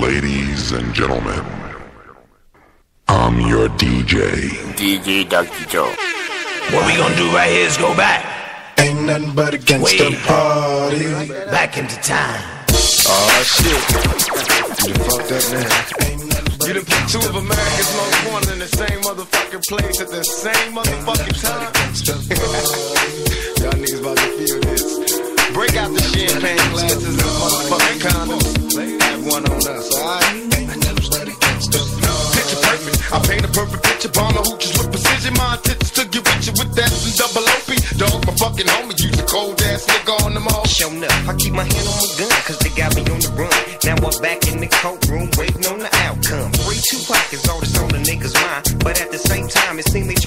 Ladies and gentlemen, I'm your DJ. DJ Dr. Joe. What we gonna do right here is go back. Ain't nothing but a gangsta Wait. party. Back into time. Oh shit. You fucked up now. You done put two of America's most wanted in the same motherfucking place at the same motherfucking time. On us, alright? Picture perfect. I paint a perfect picture. Bomb the hooches with precision. My intentions to get you with that and double OP. Dog, my fucking homie. Use a cold ass nigga on them all. Shown up, I keep my hand on my gun, cause they got me on the run. Now I'm back in the courtroom,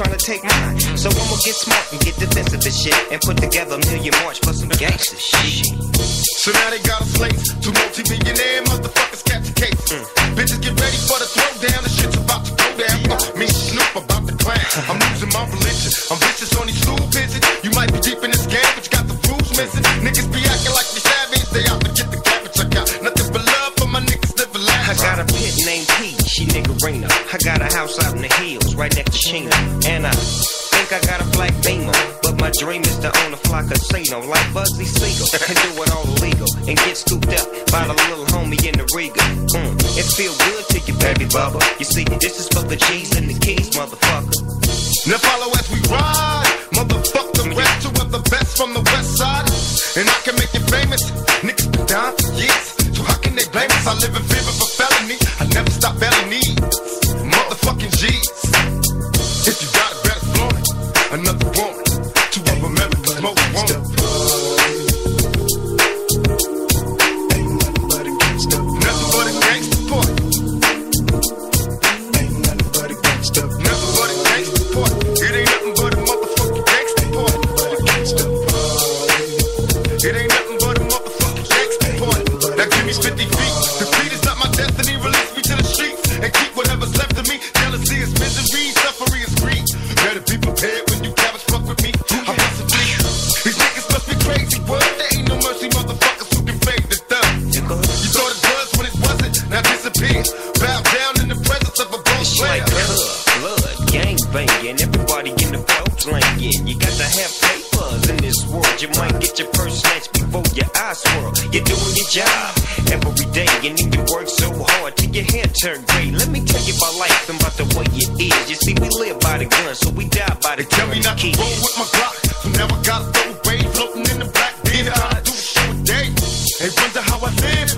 they tryna take mine. So I'ma get smart and get defensive and shit, and put together a million march for some gangster shit. So now they got a slate. Two multi-millionaire motherfuckers catch a case. Bitches get ready for the throwdown. The shit's about to go down. Uh, me Snoop about to clown. I'm losing my religion. I'm vicious on these stool pigeons. You might be deep in this game, but you got the rules missing. Niggas be acting like they savage. They out to get the cabbage. I got nothing but love for my niggas living life. I got a pit named P, niggerina. I got a house out in the hills, right next to Sheena. And I think I got a black beamer. But my dream is to own a fly casino like Bugsy Siegel. And do it all illegal. And get scooped up by the little homie in the Regal. Mm, it feel good to you, baby bubba. You see, this is for the G's and the keys, motherfucker. Now follow as we ride. Motherfuck the rest, two of the best from the west side. And I can make you famous. Niggas been down for years. They blame us? I live in fear of a felony. I never stop belly and you work so hard till your hair turn gray. Let me tell you about life and about the way it is. You see, we live by the gun, so we die by the Tell gun. me not to roll with my Glock. So now I gotta throw away, floating in the black beat. I do show a day. They wonder how I live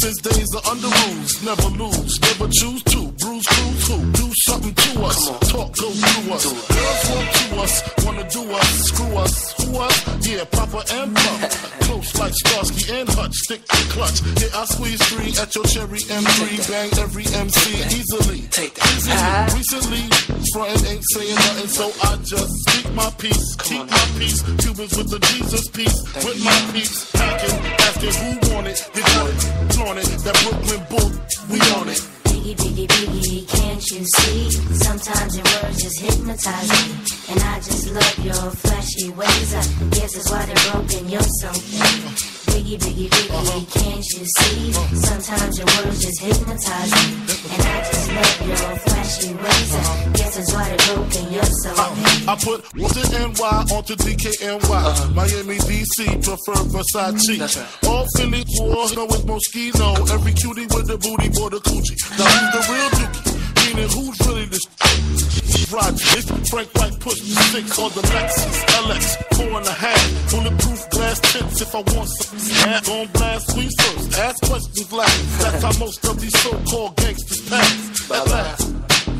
Since days of Underoos. Never lose. Never choose to. Bruise, cruise, who? Do something to us. Talk goes through us. Girls want to us. Wanna do us. Screw us. Who us? Yeah, Papa and Pup. Like Starsky and Hutch. Stick to clutch. Yeah, I squeeze three at your cherry M3. Bang every MC easily. Easily. Recently, frontin' ain't saying nothing, so I just speak my peace. Keep my peace. Cubans with the Jesus piece. With my peace. Packing, asking who want it. You got it. Flaunt it. That Brooklyn bull, we on it. Biggie, biggie, biggie, can't you see? Sometimes your words just hypnotize me. And I just love your flashy ways. I guess that's why they're broken. You're so fake. Biggie, biggie, biggie, uh-huh. can't you see? Sometimes your words just hypnotize me. And I just love your flashy ways. I uh-huh. guess that's why they're broken. You're so fake. Uh, I put the NY onto DKNY. Uh-huh. Miami, DC, prefer Versace. All Philly war, know it's Moschino. Every cutie with the booty, boy, the coochie. Now who's the real dookie? Meaning who's really the Roger, Frank White push the six on the Lexus LX, four and a half. Bulletproof glass tips if I want some snap. Gon' blast sweet first, ask questions last. That's how most of these so-called gangsters pass. At last,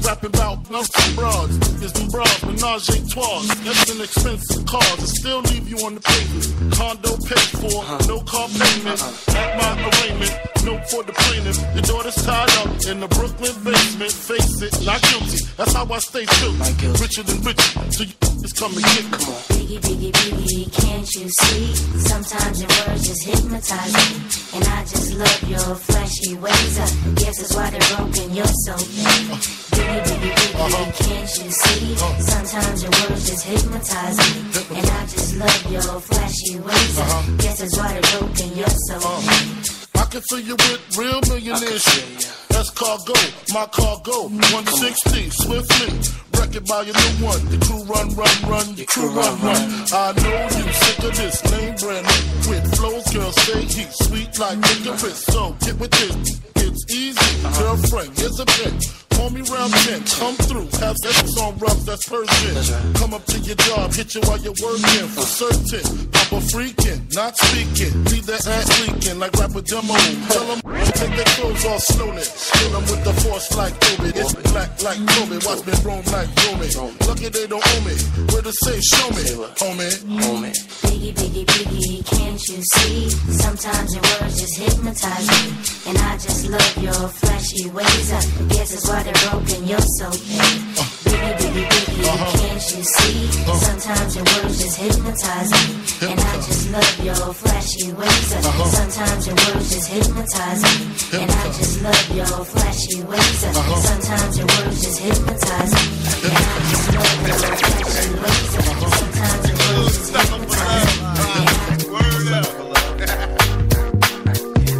rapping about some broads, is them bras, menage a trois. That's an expensive car It still leave you on the pavement. Condo paid for, no car payment. At my arraignment, no for the plaintiff. Your daughter's tied up in the Brooklyn basement. Face it, not guilty. That's how I stay true. Richer than richer, so you is come and get me. Biggie, biggie, biggie, can't you see? Sometimes your words just hypnotize me. And I just love your flashy ways. I guess that's why they're broken, you're so mean. Biggie, biggie, biggie, uh-huh. can't you see? Uh-huh. Sometimes your words just hypnotize me. And I just love your flashy ways. I uh-huh. guess that's why they're broken, you're so mean. Can fill you with real millionaire shit. That's cargo, my cargo. 160, swiftly. Wreck it by your new one. The crew run, run, run. Your crew run, run. I know you sick of this name brand new. With flows, girl, say heat. Sweet like licorice. So get with this. It's easy. Uh-huh. Girlfriend, here's a bitch. Call me round 10, come through, have sex on rough, that's Persian. Come up to your job, hit you while you're working, for certain. Papa freaking, not speaking, leave that ass leaking like rapper demo. Tell them, take their clothes off slowly. Kill them with the force like Kobe. It's black like Kobe, watch me roam like Romy. Lucky they don't owe me, where to say, show me, homie. homie. Biggie, biggie, biggie, can't you see? Sometimes your words just hypnotize me. And I just love your flashy ways. I guess it's why broken, you're so mean. Biggie, biggie, biggie, can't you see? Sometimes your words just hypnotize me. And I just love your flashy ways. Sometimes your words just hypnotize me. And I just love your flashy ways. Sometimes your words just hypnotize me. And I just love your flashy ways. Sometimes your words just hypnotize me.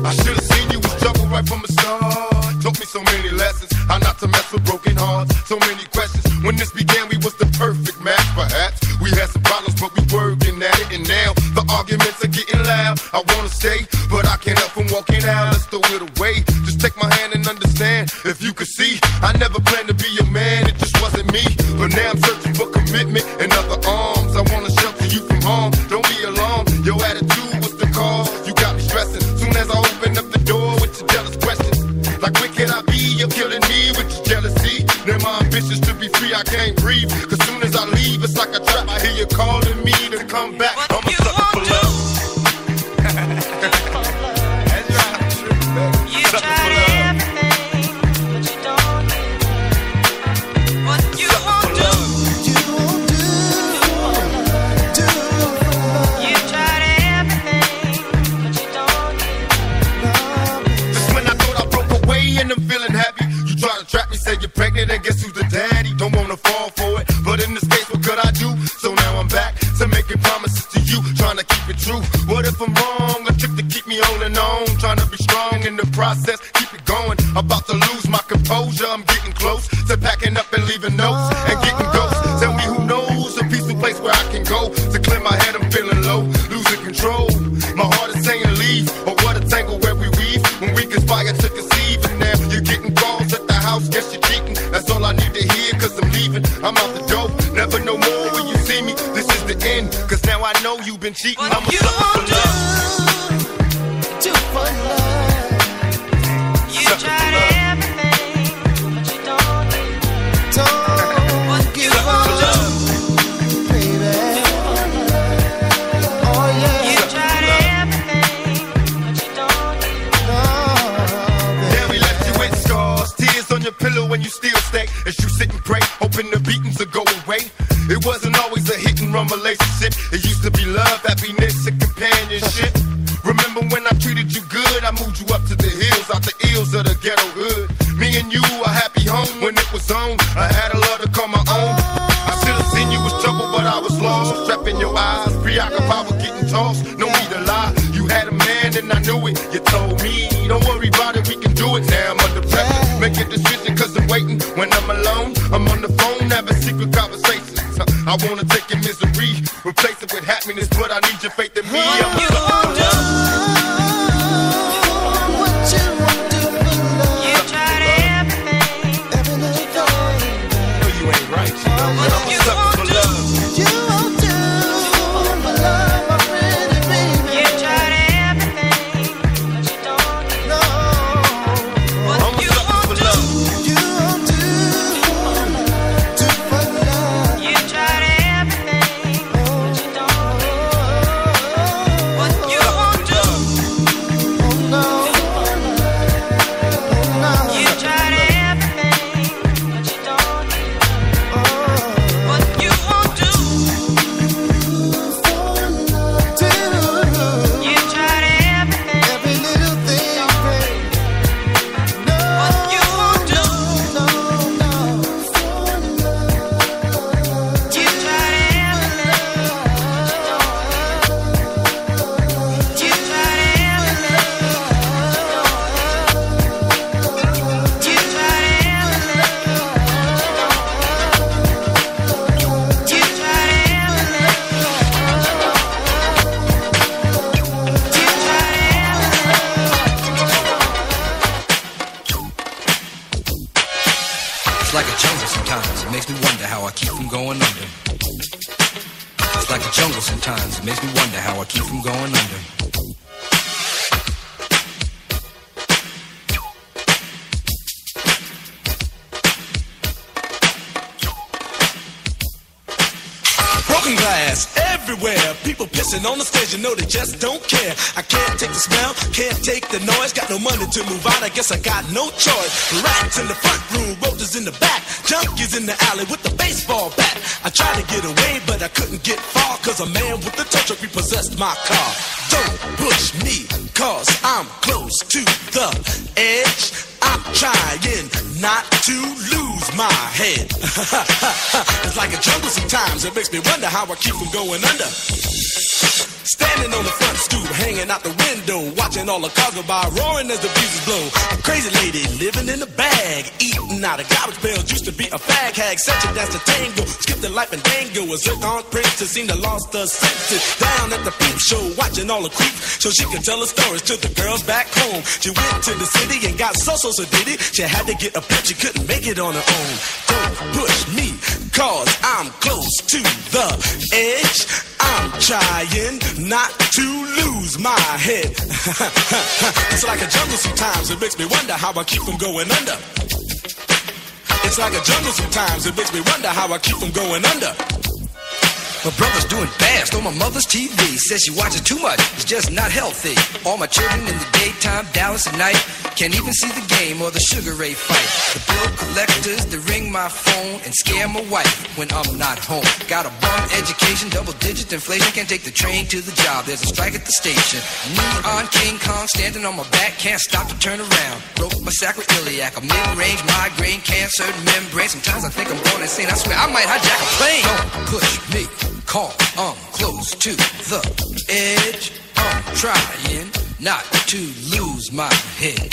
I should have seen you was trouble right from the start. Taught me so many with broken hearts. So many questions. When this began, we was the perfect match, perhaps. We had some problems, but we working at it. And now the arguments are getting loud. I wanna stay, but I can't help from walking out. Let's throw it away. I can't breathe. Cause soon as I leave, it's like a trap. I hear you calling me to come back. Process, keep it going. About to lose my composure, I'm getting close to packing up and leaving notes and getting ghosts. Tell me who knows a peaceful place where I can go to clear my head. I'm feeling low, losing control. My heart is saying leave, or what a tangle where we weave when we conspire to conceive. And now you're getting calls at the house, guess you're cheating. That's all I need to hear, cause I'm leaving. I'm out the door, never no more when you see me. This is the end, cause now I know you've been cheating. I'm a sucker. I was lost. Trapped in your eyes, preoccupied with getting tossed. No need to lie, you had a man and I knew it. You told me, don't worry about it, we can do it. Now I'm under pressure, make a decision cause I'm waiting. When I'm alone, I'm on the phone, having secret conversations. I wanna take your misery, replace it with happiness, but I need your faith in me. I'm a sucker for love. know you ain't Glass everywhere. People pissing on the stage, you know they just don't care. I can't take the smell, can't take the noise. Got no money to move out, I guess I got no choice. Rats in the front room, roaches in the back. Junkies in the alley with the baseball bat. I tried to get away, but I couldn't get far. Cause a man with a tow truck repossessed my car. Don't push me, cause I'm close to the edge. I'm trying not to lose my head. it's like a jungle sometimes. It makes me wonder how I keep from going under. Standing on the front stoop, hanging out the window, watching all the cars go by, roaring as the breezes blow. A crazy lady living in a bag, eating out of garbage pails. Used to be a fag hag, such a dance to tango. Skipped the life and dango. A zircon princess seemed to lost her senses. Down at the peep show, watching all the creeps, so she could tell her stories to the girls back home. She went to the city and got so so so did it. She had to get a pimp, she couldn't make it on her own. Don't push me, cause I'm close to the edge. I'm trying not to lose my head. it's like a jungle sometimes, it makes me wonder how I keep from going under. It's like a jungle sometimes, it makes me wonder how I keep from going under. My brother's doing bad, stole my mother's TV. Says she watches too much, it's just not healthy. All my children in the daytime, Dallas at night. Can't even see game or the Sugar Ray fight. The bill collectors, they ring my phone and scare my wife when I'm not home. Got a bum education, double digit inflation. Can't take the train to the job, there's a strike at the station. Neon King Kong standing on my back, can't stop to turn around. Broke my sacroiliac, a mid-range migraine, cancer membrane. Sometimes I think I'm going insane. I swear I might hijack a plane. Don't push me, call, I'm close to the edge. I'm trying not to lose my head.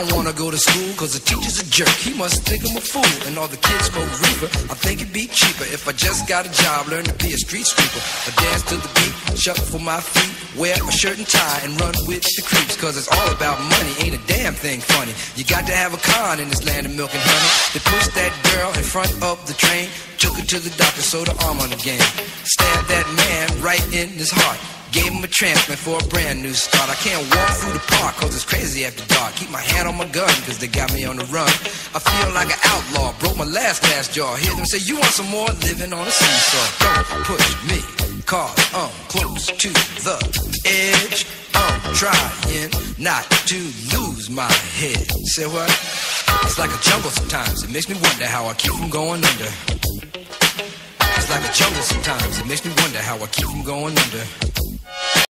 Don't wanna go to school cause the teacher's a jerk. He must think I'm a fool and all the kids smoke reefer. I think it'd be cheaper if I just got a job, learn to be a street sweeper. I dance to the beat, shuffle for my feet, wear a shirt and tie and run with the creeps cause it's all about money, ain't a damn thing funny. You got to have a con in this land of milk and honey. They pushed that girl in front of the train, took her to the doctor, sewed her arm on the game. Stabbed that man right in his heart. Gave him a transplant for a brand new start. I can't walk through the park cause it's crazy after dark. Keep my hand on my gun cause they got me on the run. I feel like an outlaw. Broke my last glass jaw. Hear them say, You want some more? Living on a seesaw. Don't push me cause I'm close to the edge. I'm trying not to lose my head. Say what? It's like a jungle sometimes. It makes me wonder how I keep from going under. It's like a jungle sometimes. It makes me wonder how I keep from going under.